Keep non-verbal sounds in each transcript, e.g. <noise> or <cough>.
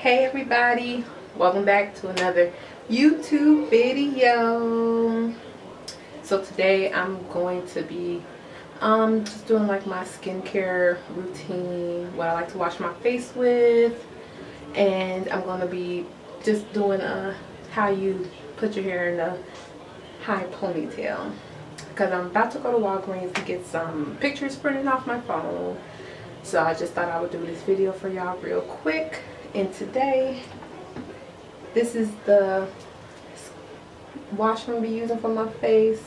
hey everybody. Welcome back to another youtube video. So today i'm going to be um just doing like my skincare routine what i like to wash my face with and i'm going to be just doing a how you put your hair in a high ponytail. Because i'm about to go to walgreens to get some pictures printed off my phone. So i just thought i would do this video for y'all real quick and today this is the wash I'm going to be using for my face.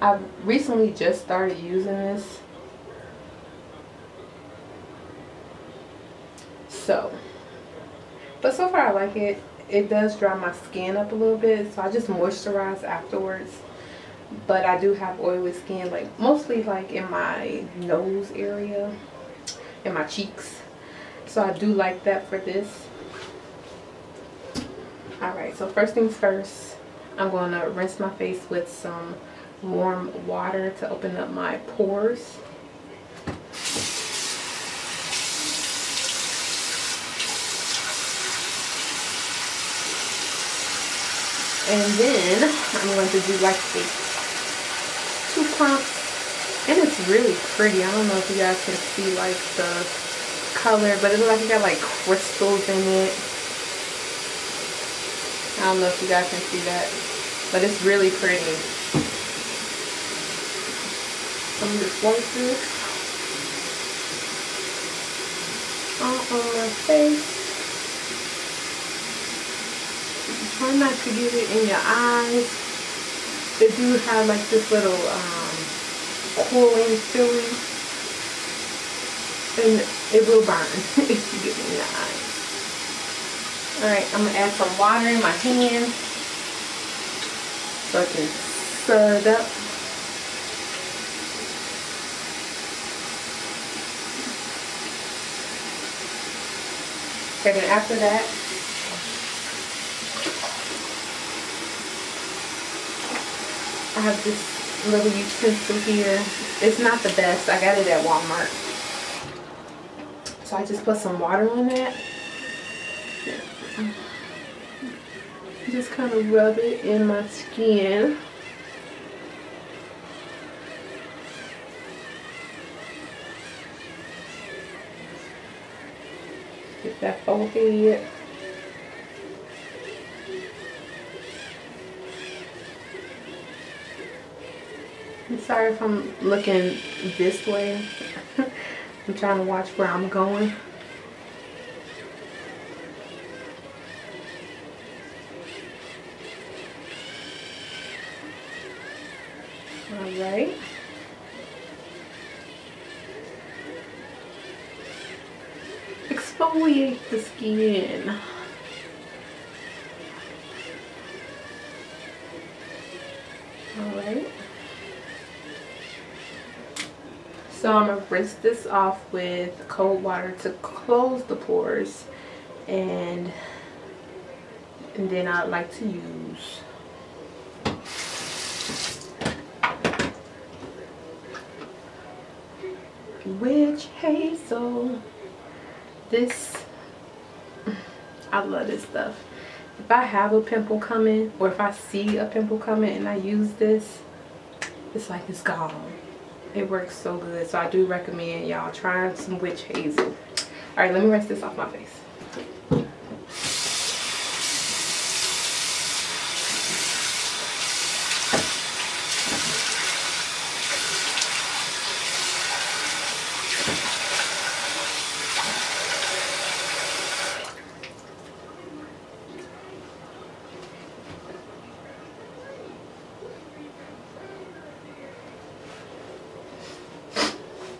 I recently just started using this. So but so far I like it. It does dry my skin up a little bit so I just moisturize afterwards. But I do have oily skin like mostly like in my nose area in my cheeks so I do like that for this. Alright, so first things first, I'm going to rinse my face with some warm water to open up my pores. And then I'm going to do like a two pumps. And it's really pretty. I don't know if you guys can see like the color, but it looks like it got like crystals in it. I don't know if you guys can see that, but it's really pretty. I'm just going this all on my face. Try not to get it in your eyes. They do have like this little um, cooling feeling and it will burn <laughs> if you get in the eyes. Alright, I'm going to add some water in my hand so I can stir it up. And then after that, I have this little utensil here. It's not the best. I got it at Walmart. So I just put some water on that. Just kind of rub it in my skin. Get that forehead. I'm sorry if I'm looking this way. <laughs> I'm trying to watch where I'm going. Alright. Exfoliate the skin. So I'm going to rinse this off with cold water to close the pores. And, and then I'd like to use witch hazel. This, I love this stuff. If I have a pimple coming or if I see a pimple coming and I use this, it's like it's gone it works so good. So i do recommend y'all trying some witch hazel. All right let me rinse this off my face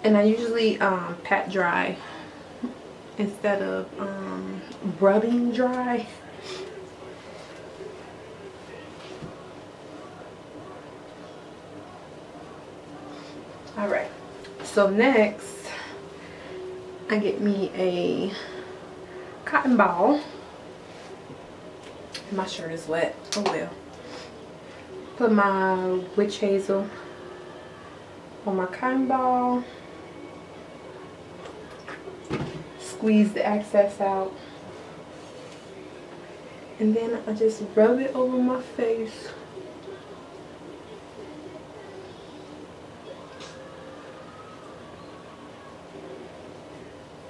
and I usually um, pat dry instead of um, rubbing dry. Alright, so next I get me a cotton ball. My shirt is wet, oh well. Put my witch hazel on my cotton ball squeeze the excess out And then I just rub it over my face.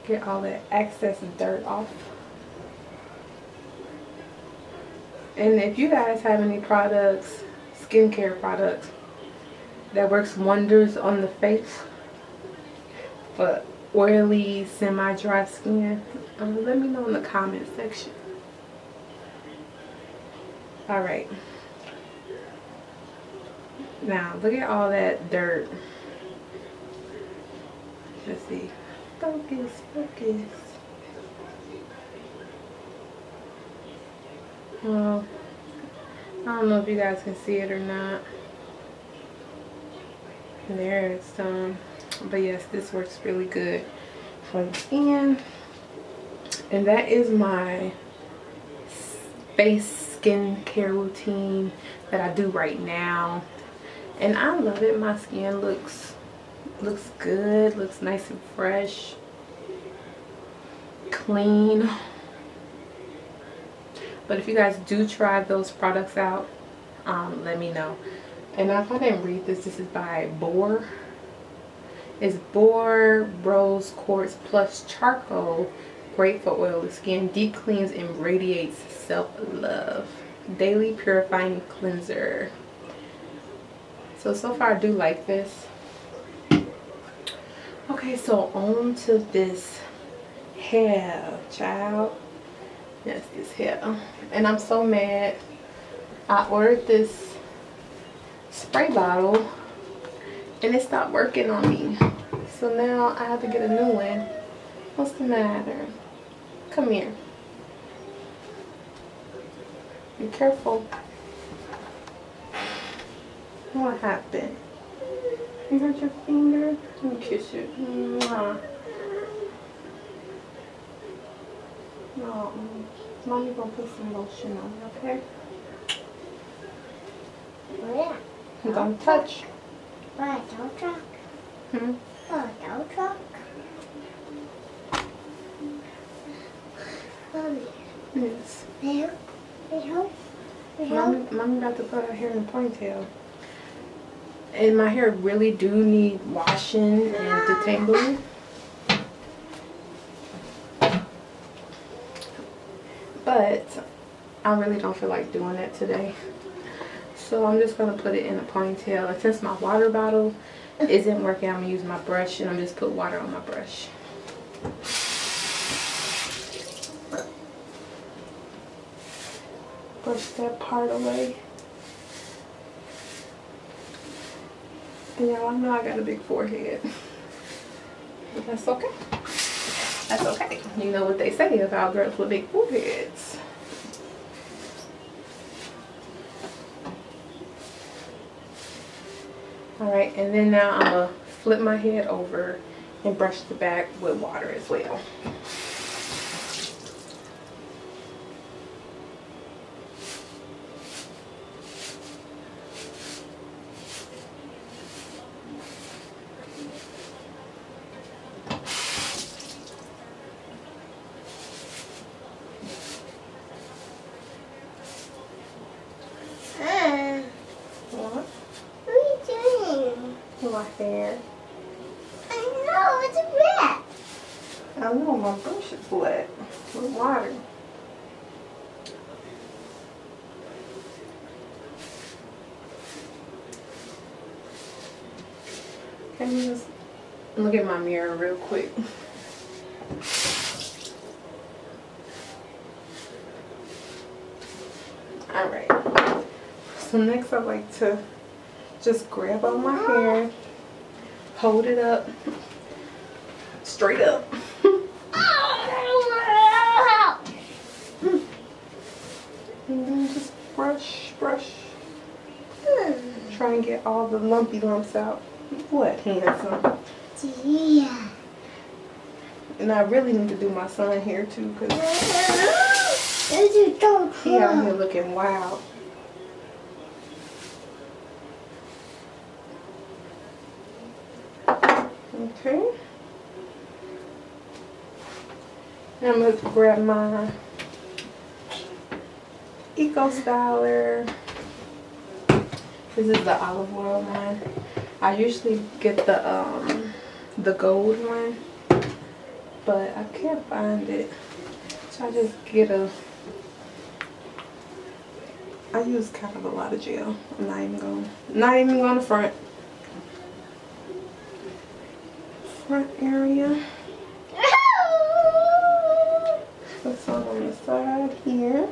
Get all that excess dirt off. And if you guys have any products, skincare products, that works wonders on the face for oily, semi-dry skin, um, let me know in the comment section. Alright. Now, look at all that dirt. Let's see. Focus, focus. Well, I don't know if you guys can see it or not. There's some. But yes, this works really good for the skin. And that is my face skincare routine that I do right now. And I love it. My skin looks looks good, looks nice and fresh, clean. But if you guys do try those products out, um, let me know. And if I didn't read this, this is by Bioré. It's Bioré Rose Quartz Plus Charcoal. Great for oily skin. Deep cleans and radiates self-love. Daily purifying cleanser. So, so far I do like this. Okay, so on to this hair, child. Yes, this hair. And I'm so mad. I ordered this spray bottle and it stopped working on me. So now I have to get a new one. What's the matter? Come here. Be careful. What happened? You hurt your finger? Let me kiss you. Mwah. No, mommy gonna put some lotion on, okay? Yeah. Don't touch. Why, don't truck? Hmm? Oh, don't truck. Mommy, Yes. help, help, help. Mommy, mommy about to put her hair in a ponytail. And my hair really do need washing and detangling. But I really don't feel like doing that today. So I'm just going to put it in a ponytail. And since my water bottle isn't working, I'm going to use my brush and I'm just put water on my brush. Brush that part away. And y'all, know I got a big forehead. But that's okay. That's okay. You know what they say about girls with big foreheads. Alright, and then now I'm to flip my head over and brush the back with water as well. Doing? My hair. I know, it's rat. I know my brush is wet with water. Can you just look at my mirror real quick? Alright. So next I'd like to just grab on my hair, hold it up, straight up. And then just brush, brush. Try and get all the lumpy lumps out. What, handsome? Yeah. And I really need to do my son hair too are he out here looking wild. Okay. Now I'm going to grab my Eco Styler. This is the olive oil one. I usually get the um the gold one, but I can't find it. So I just get a I use kind of a lot of gel. I'm not even going not even going to front. Front area. Put some on the side here.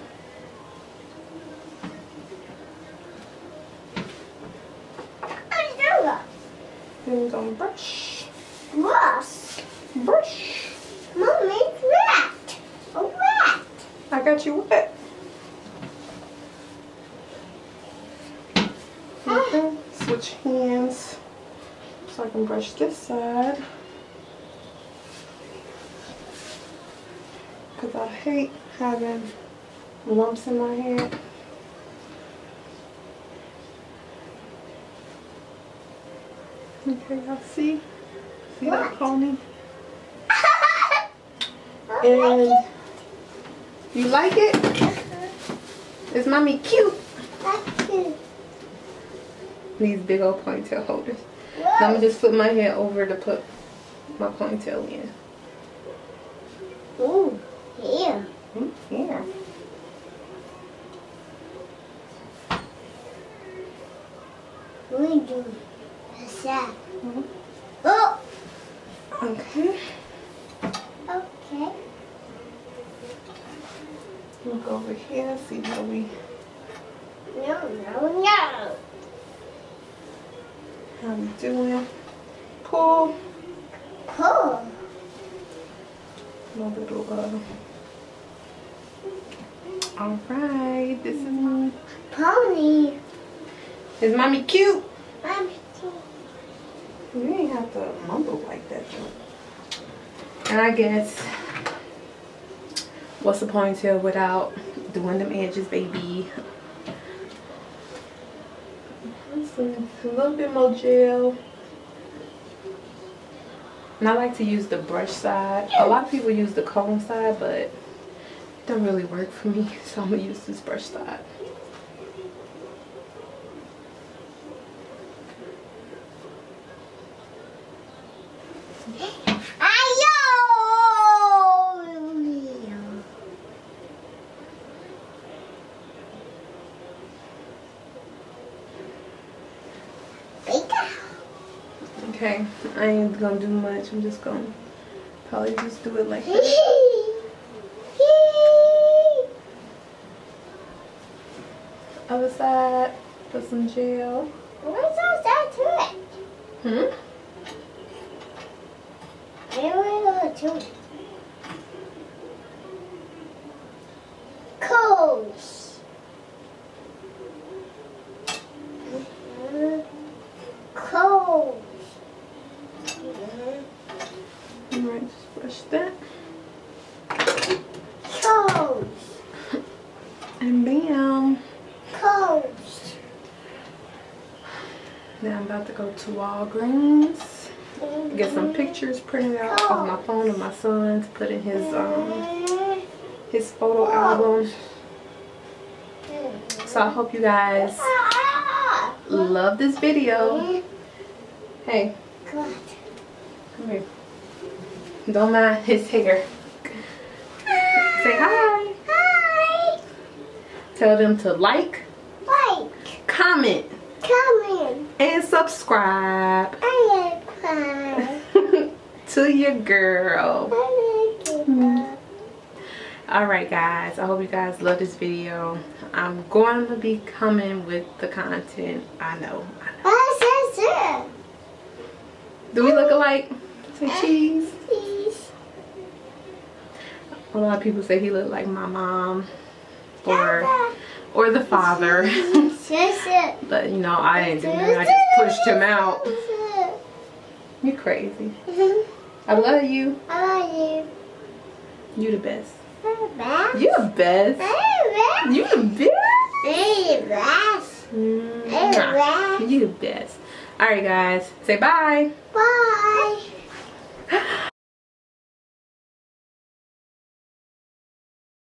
Then gonna brush. Ross. Brush. Mommy, rat. A rat. I got you wet. Ah. Okay. Switch hands so I can brush this side. Because I hate having lumps in my hair. Okay, y'all see? See that pony? <laughs> And you like it? Is mommy cute? These big old ponytail holders. I'm gonna just flip my hair over to put my ponytail in. Ooh, here. Are you doing? What's? Mhm. Oh, Okay. okay. Look over here, see how we No, no, no. how we doing. Pull Cool. my little uh Alright, this is my Pony. Is mommy cute? I'm You ain't have to mumble like that though. And I guess what's the ponytail without doing them edges, baby? A little bit more gel. And I like to use the brush side. A lot of people use the comb side, but don't really work for me. <laughs> So I'm gonna use this brush side. Bika. Okay, I ain't gonna do much. I'm just gonna probably just do it like <laughs> Other side, put some gel. What's all that to it? Hmm? Where are we going to? Coals. Coals. Alright, just brush that. Coals. And bam. Coals. Now I'm about to go to Walgreens. Get some pictures printed out of my phone of my son to put in his um his photo album. So I hope you guys love this video. Hey, come here. Don't mind his hair. Say hi. Hi. Tell them to like, Like. comment, Come in. and subscribe I <laughs> to your girl. Like. Mm-hmm. Alright guys, I hope you guys love this video. I'm going to be coming with the content. I know. I know. Do we look alike? Say cheese. Please. A lot of people say he looked like my mom or or the father. <laughs> But you know, I didn't do that. I just pushed him out. You crazy. I love you. I love you. You the best. Best. You the best. Best. You the best. Best. Mwah. You the best. Alright guys. Say bye. Bye.